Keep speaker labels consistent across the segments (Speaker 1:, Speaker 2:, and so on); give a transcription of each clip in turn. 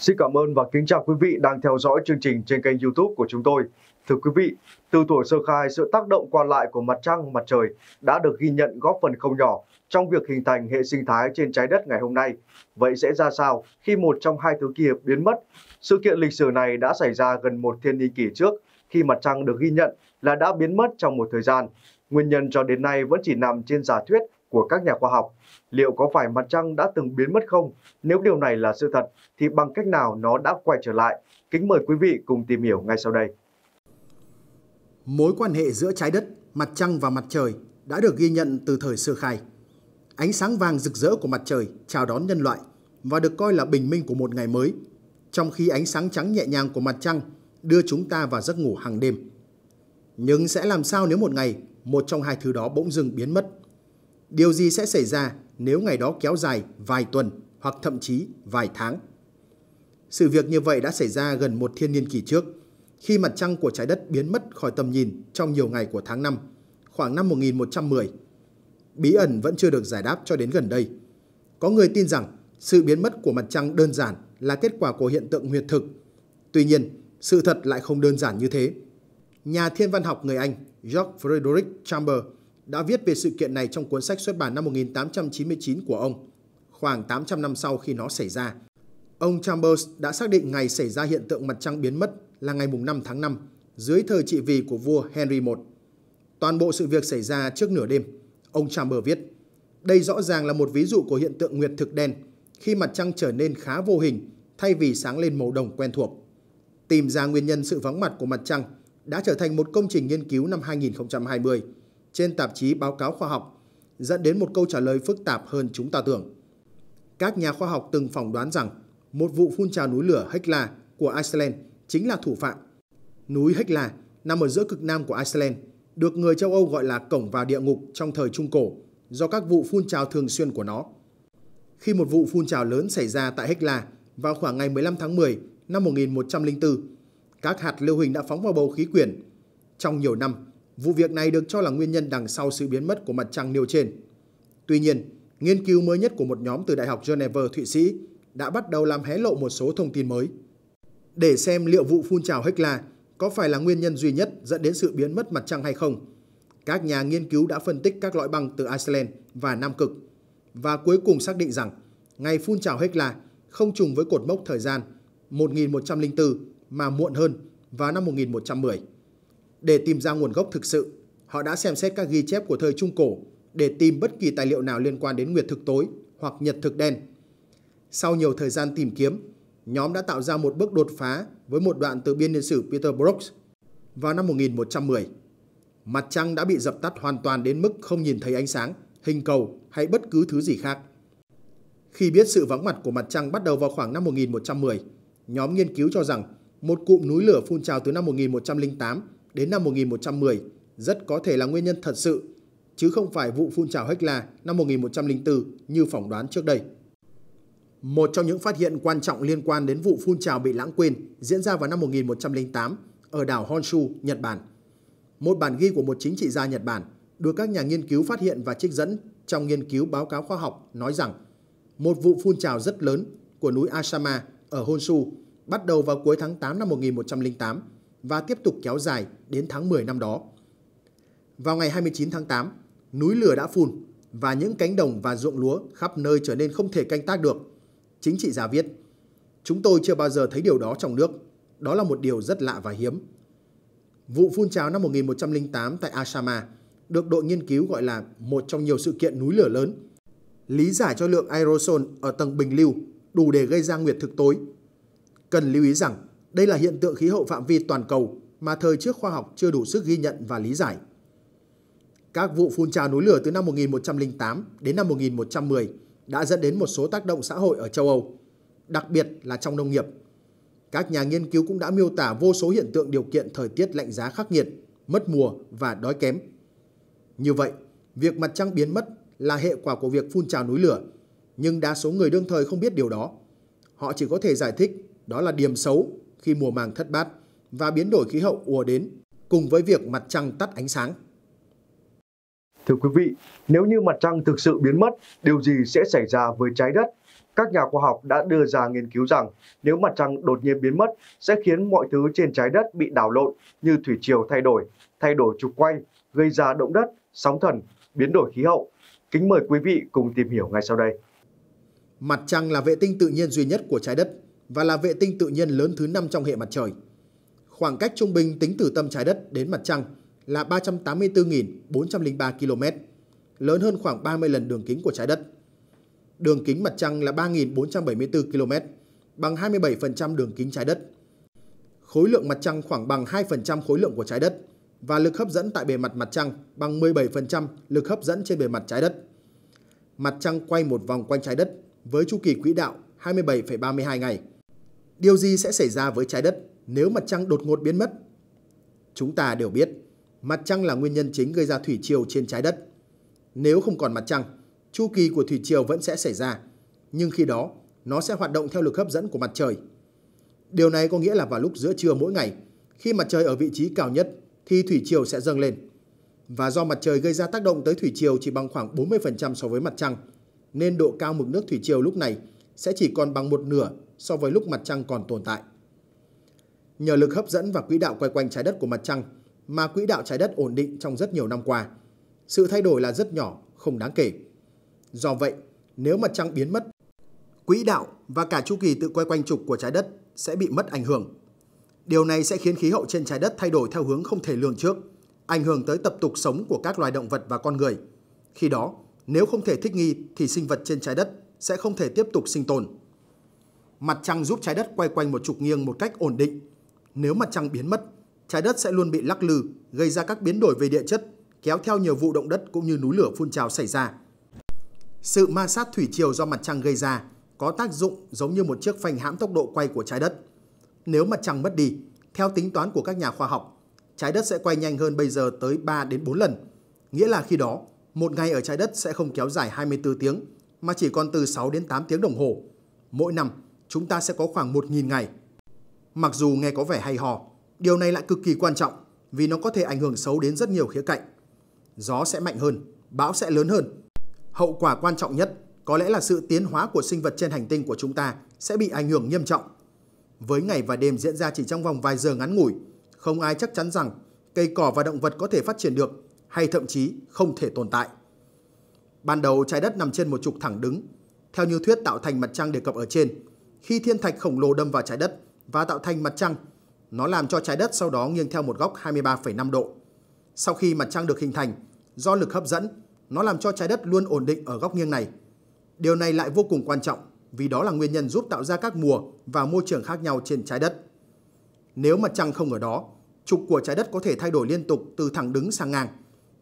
Speaker 1: Xin cảm ơn và kính chào quý vị đang theo dõi chương trình trên kênh YouTube của chúng tôi. Thưa quý vị, từ tuổi sơ khai, sự tác động qua lại của mặt trăng, mặt trời đã được ghi nhận góp phần không nhỏ trong việc hình thành hệ sinh thái trên trái đất ngày hôm nay. Vậy sẽ ra sao khi một trong hai thứ kia biến mất? Sự kiện lịch sử này đã xảy ra gần một thiên niên kỷ trước khi mặt trăng được ghi nhận là đã biến mất trong một thời gian. Nguyên nhân cho đến nay vẫn chỉ nằm trên giả thuyết của các nhà khoa học. Liệu có phải mặt trăng đã từng biến mất không? Nếu điều này là sự thật, thì bằng cách nào nó đã quay trở lại? Kính mời quý vị cùng tìm hiểu ngay sau đây.
Speaker 2: Mối quan hệ giữa trái đất, mặt trăng và mặt trời đã được ghi nhận từ thời sơ khai. Ánh sáng vàng rực rỡ của mặt trời chào đón nhân loại và được coi là bình minh của một ngày mới, trong khi ánh sáng trắng nhẹ nhàng của mặt trăng đưa chúng ta vào giấc ngủ hàng đêm. Nhưng sẽ làm sao nếu một ngày một trong hai thứ đó bỗng dưng biến mất? Điều gì sẽ xảy ra nếu ngày đó kéo dài vài tuần hoặc thậm chí vài tháng? Sự việc như vậy đã xảy ra gần một thiên niên kỷ trước, khi mặt trăng của trái đất biến mất khỏi tầm nhìn trong nhiều ngày của tháng 5, khoảng năm 1110. Bí ẩn vẫn chưa được giải đáp cho đến gần đây. Có người tin rằng sự biến mất của mặt trăng đơn giản là kết quả của hiện tượng huyệt thực. Tuy nhiên, sự thật lại không đơn giản như thế. Nhà thiên văn học người Anh George Frederick Chambers đã viết về sự kiện này trong cuốn sách xuất bản năm 1899 của ông, khoảng 800 năm sau khi nó xảy ra. Ông Chambers đã xác định ngày xảy ra hiện tượng mặt trăng biến mất là ngày 5 tháng 5, dưới thời trị vì của vua Henry I. Toàn bộ sự việc xảy ra trước nửa đêm. Ông Chambers viết, đây rõ ràng là một ví dụ của hiện tượng nguyệt thực đen, khi mặt trăng trở nên khá vô hình thay vì sáng lên màu đồng quen thuộc. Tìm ra nguyên nhân sự vắng mặt của mặt trăng đã trở thành một công trình nghiên cứu năm 2020 trên tạp chí Báo cáo Khoa học, dẫn đến một câu trả lời phức tạp hơn chúng ta tưởng. Các nhà khoa học từng phỏng đoán rằng một vụ phun trào núi lửa Hekla của Iceland chính là thủ phạm. Núi Hekla nằm ở giữa cực nam của Iceland, được người châu Âu gọi là cổng vào địa ngục trong thời Trung Cổ do các vụ phun trào thường xuyên của nó. Khi một vụ phun trào lớn xảy ra tại Hekla vào khoảng ngày 15 tháng 10 năm 1104, các hạt lưu huỳnh đã phóng vào bầu khí quyển. Trong nhiều năm, vụ việc này được cho là nguyên nhân đằng sau sự biến mất của mặt trăng nêu trên. Tuy nhiên, nghiên cứu mới nhất của một nhóm từ Đại học Geneva, Thụy Sĩ đã bắt đầu làm hé lộ một số thông tin mới. Để xem liệu vụ phun trào Hekla có phải là nguyên nhân duy nhất dẫn đến sự biến mất mặt trăng hay không, các nhà nghiên cứu đã phân tích các loại băng từ Iceland và Nam Cực và cuối cùng xác định rằng ngày phun trào Hekla không trùng với cột mốc thời gian 1104 mà muộn hơn vào năm 1110. Để tìm ra nguồn gốc thực sự, họ đã xem xét các ghi chép của thời Trung Cổ để tìm bất kỳ tài liệu nào liên quan đến nguyệt thực tối hoặc nhật thực đen. Sau nhiều thời gian tìm kiếm, nhóm đã tạo ra một bước đột phá với một đoạn từ biên niên sử Peter Brooks vào năm 1110. Mặt trăng đã bị dập tắt hoàn toàn đến mức không nhìn thấy ánh sáng, hình cầu hay bất cứ thứ gì khác. Khi biết sự vắng mặt của mặt trăng bắt đầu vào khoảng năm 1110, nhóm nghiên cứu cho rằng một cụm núi lửa phun trào từ năm 1108 đến năm 1110 rất có thể là nguyên nhân thật sự, chứ không phải vụ phun trào Hekla năm 1104 như phỏng đoán trước đây. Một trong những phát hiện quan trọng liên quan đến vụ phun trào bị lãng quên diễn ra vào năm 1108 ở đảo Honshu, Nhật Bản. Một bản ghi của một chính trị gia Nhật Bản được các nhà nghiên cứu phát hiện và trích dẫn trong nghiên cứu báo cáo khoa học nói rằng một vụ phun trào rất lớn của núi Asama ở Honshu bắt đầu vào cuối tháng 8 năm 1108 và tiếp tục kéo dài đến tháng 10 năm đó. Vào ngày 29 tháng 8, núi lửa đã phun và những cánh đồng và ruộng lúa khắp nơi trở nên không thể canh tác được. Chính trị gia viết, chúng tôi chưa bao giờ thấy điều đó trong nước. Đó là một điều rất lạ và hiếm. Vụ phun trào năm 1108 tại Ashama được đội nghiên cứu gọi là một trong nhiều sự kiện núi lửa lớn. Lý giải cho lượng aerosol ở tầng bình lưu đủ để gây ra nguyệt thực tối Cần lưu ý rằng đây là hiện tượng khí hậu phạm vi toàn cầu mà thời trước khoa học chưa đủ sức ghi nhận và lý giải. Các vụ phun trào núi lửa từ năm 1108 đến năm 1110 đã dẫn đến một số tác động xã hội ở châu Âu, đặc biệt là trong nông nghiệp. Các nhà nghiên cứu cũng đã miêu tả vô số hiện tượng điều kiện thời tiết lạnh giá khắc nghiệt, mất mùa và đói kém. Như vậy, việc mặt trăng biến mất là hệ quả của việc phun trào núi lửa, nhưng đa số người đương thời không biết điều đó. Họ chỉ có thể giải thích đó là điểm xấu khi mùa màng thất bát và biến đổi khí hậu ùa đến cùng với việc mặt trăng tắt ánh sáng.
Speaker 1: Thưa quý vị, nếu như mặt trăng thực sự biến mất, điều gì sẽ xảy ra với trái đất? Các nhà khoa học đã đưa ra nghiên cứu rằng nếu mặt trăng đột nhiên biến mất sẽ khiến mọi thứ trên trái đất bị đảo lộn như thủy triều thay đổi, thay đổi trục quay, gây ra động đất, sóng thần, biến đổi khí hậu. Kính mời quý vị cùng tìm hiểu ngay sau đây.
Speaker 2: Mặt trăng là vệ tinh tự nhiên duy nhất của trái đất và là vệ tinh tự nhiên lớn thứ 5 trong hệ mặt trời. Khoảng cách trung bình tính từ tâm trái đất đến mặt trăng là 384.403 km, lớn hơn khoảng 30 lần đường kính của trái đất. Đường kính mặt trăng là 3.474 km, bằng 27% đường kính trái đất. Khối lượng mặt trăng khoảng bằng 2% khối lượng của trái đất và lực hấp dẫn tại bề mặt mặt trăng bằng 17% lực hấp dẫn trên bề mặt trái đất. Mặt trăng quay một vòng quanh trái đất với chu kỳ quỹ đạo 27,32 ngày. Điều gì sẽ xảy ra với trái đất nếu mặt trăng đột ngột biến mất? Chúng ta đều biết, mặt trăng là nguyên nhân chính gây ra thủy triều trên trái đất. Nếu không còn mặt trăng, chu kỳ của thủy triều vẫn sẽ xảy ra, nhưng khi đó nó sẽ hoạt động theo lực hấp dẫn của mặt trời. Điều này có nghĩa là vào lúc giữa trưa mỗi ngày, khi mặt trời ở vị trí cao nhất thì thủy triều sẽ dâng lên. Và do mặt trời gây ra tác động tới thủy triều chỉ bằng khoảng 40% so với mặt trăng, nên độ cao mực nước thủy triều lúc này sẽ chỉ còn bằng một nửa so với lúc mặt trăng còn tồn tại. Nhờ lực hấp dẫn và quỹ đạo quay quanh trái đất của mặt trăng mà quỹ đạo trái đất ổn định trong rất nhiều năm qua. Sự thay đổi là rất nhỏ, không đáng kể. Do vậy, nếu mặt trăng biến mất, quỹ đạo và cả chu kỳ tự quay quanh trục của trái đất sẽ bị mất ảnh hưởng. Điều này sẽ khiến khí hậu trên trái đất thay đổi theo hướng không thể lường trước, ảnh hưởng tới tập tục sống của các loài động vật và con người. Khi đó, nếu không thể thích nghi thì sinh vật trên trái đất sẽ không thể tiếp tục sinh tồn. Mặt trăng giúp trái đất quay quanh một trục nghiêng một cách ổn định. Nếu mặt trăng biến mất, trái đất sẽ luôn bị lắc lư, gây ra các biến đổi về địa chất, kéo theo nhiều vụ động đất cũng như núi lửa phun trào xảy ra. Sự ma sát thủy triều do mặt trăng gây ra có tác dụng giống như một chiếc phanh hãm tốc độ quay của trái đất. Nếu mặt trăng mất đi, theo tính toán của các nhà khoa học, trái đất sẽ quay nhanh hơn bây giờ tới 3 đến 4 lần. Nghĩa là khi đó, một ngày ở trái đất sẽ không kéo dài 24 tiếng, mà chỉ còn từ 6 đến 8 tiếng đồng hồ. Mỗi năm, chúng ta sẽ có khoảng 1.000 ngày. Mặc dù nghe có vẻ hay ho, điều này lại cực kỳ quan trọng vì nó có thể ảnh hưởng xấu đến rất nhiều khía cạnh. Gió sẽ mạnh hơn, bão sẽ lớn hơn. Hậu quả quan trọng nhất có lẽ là sự tiến hóa của sinh vật trên hành tinh của chúng ta sẽ bị ảnh hưởng nghiêm trọng. Với ngày và đêm diễn ra chỉ trong vòng vài giờ ngắn ngủi, không ai chắc chắn rằng cây cỏ và động vật có thể phát triển được hay thậm chí không thể tồn tại. Ban đầu trái đất nằm trên một trục thẳng đứng, theo như thuyết tạo thành mặt trăng đề cập ở trên. Khi thiên thạch khổng lồ đâm vào trái đất và tạo thành mặt trăng, nó làm cho trái đất sau đó nghiêng theo một góc 23,5 độ. Sau khi mặt trăng được hình thành, do lực hấp dẫn, nó làm cho trái đất luôn ổn định ở góc nghiêng này. Điều này lại vô cùng quan trọng vì đó là nguyên nhân giúp tạo ra các mùa và môi trường khác nhau trên trái đất. Nếu mặt trăng không ở đó, trục của trái đất có thể thay đổi liên tục từ thẳng đứng sang ngang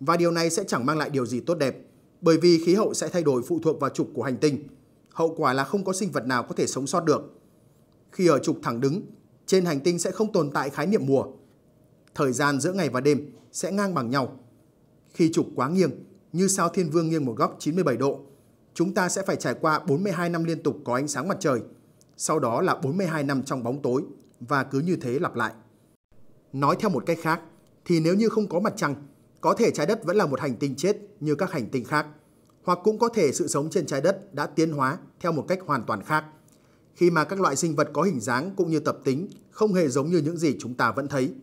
Speaker 2: và điều này sẽ chẳng mang lại điều gì tốt đẹp bởi vì khí hậu sẽ thay đổi phụ thuộc vào trục của hành tinh. Hậu quả là không có sinh vật nào có thể sống sót được. Khi ở trục thẳng đứng, trên hành tinh sẽ không tồn tại khái niệm mùa. Thời gian giữa ngày và đêm sẽ ngang bằng nhau. Khi trục quá nghiêng, như sao thiên vương nghiêng một góc 97 độ, chúng ta sẽ phải trải qua 42 năm liên tục có ánh sáng mặt trời, sau đó là 42 năm trong bóng tối và cứ như thế lặp lại. Nói theo một cách khác, thì nếu như không có mặt trăng, có thể trái đất vẫn là một hành tinh chết như các hành tinh khác, hoặc cũng có thể sự sống trên trái đất đã tiến hóa theo một cách hoàn toàn khác, khi mà các loại sinh vật có hình dáng cũng như tập tính không hề giống như những gì chúng ta vẫn thấy.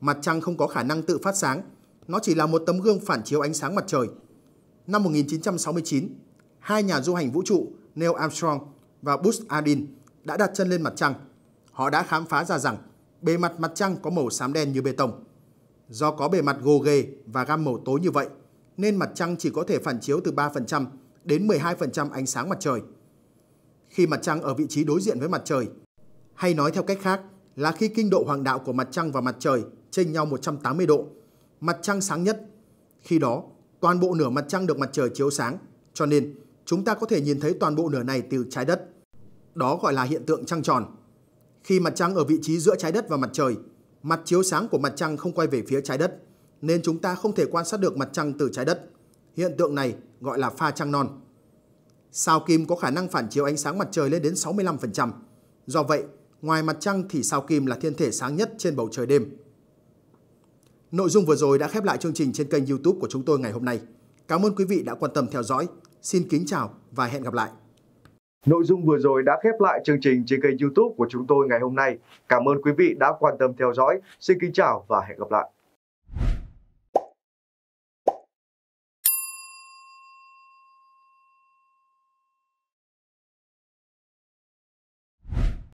Speaker 2: Mặt trăng không có khả năng tự phát sáng, nó chỉ là một tấm gương phản chiếu ánh sáng mặt trời. Năm 1969, hai nhà du hành vũ trụ Neil Armstrong và Buzz Aldrin đã đặt chân lên mặt trăng. Họ đã khám phá ra rằng bề mặt mặt trăng có màu xám đen như bê tông. Do có bề mặt gồ ghề và gam màu tối như vậy, nên mặt trăng chỉ có thể phản chiếu từ 3% đến 12% ánh sáng mặt trời. Khi mặt trăng ở vị trí đối diện với mặt trời, hay nói theo cách khác là khi kinh độ hoàng đạo của mặt trăng và mặt trời chênh nhau 180 độ, mặt trăng sáng nhất. Khi đó, toàn bộ nửa mặt trăng được mặt trời chiếu sáng, cho nên chúng ta có thể nhìn thấy toàn bộ nửa này từ trái đất. Đó gọi là hiện tượng trăng tròn. Khi mặt trăng ở vị trí giữa trái đất và mặt trời, mặt chiếu sáng của mặt trăng không quay về phía trái đất, nên chúng ta không thể quan sát được mặt trăng từ trái đất. Hiện tượng này gọi là pha trăng non. Sao kim có khả năng phản chiếu ánh sáng mặt trời lên đến 65%. Do vậy, ngoài mặt trăng thì sao kim là thiên thể sáng nhất trên bầu trời đêm. Nội dung vừa rồi đã khép lại chương trình trên kênh YouTube của chúng tôi ngày hôm nay. Cảm ơn quý vị đã quan tâm theo dõi. Xin kính chào và hẹn gặp lại.
Speaker 1: Nội dung vừa rồi đã khép lại chương trình trên kênh YouTube của chúng tôi ngày hôm nay. Cảm ơn quý vị đã quan tâm theo dõi. Xin kính chào và hẹn gặp lại.